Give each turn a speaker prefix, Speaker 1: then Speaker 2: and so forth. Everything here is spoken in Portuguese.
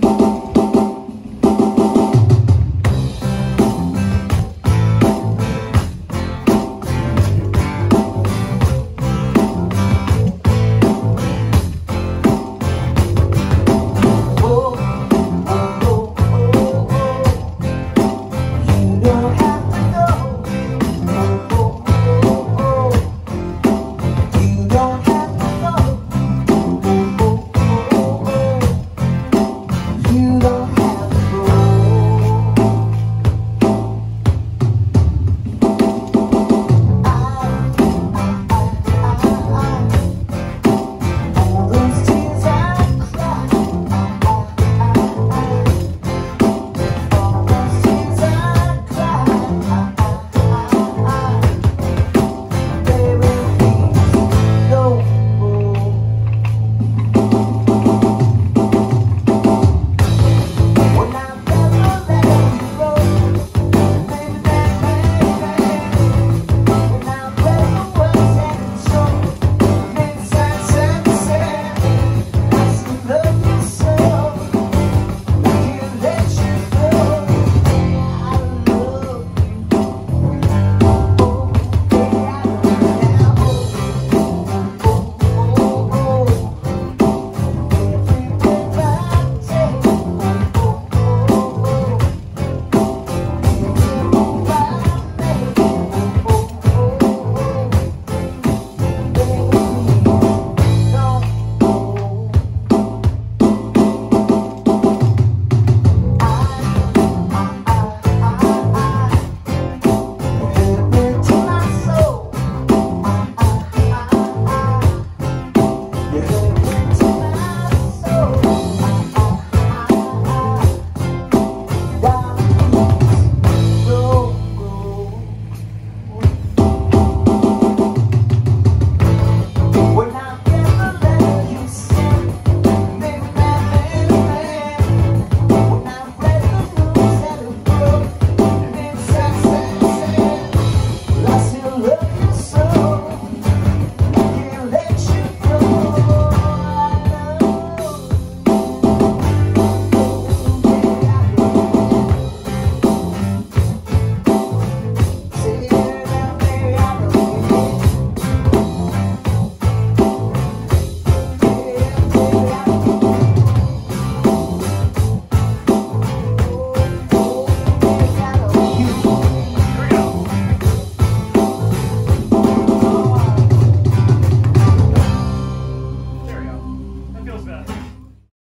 Speaker 1: Pá.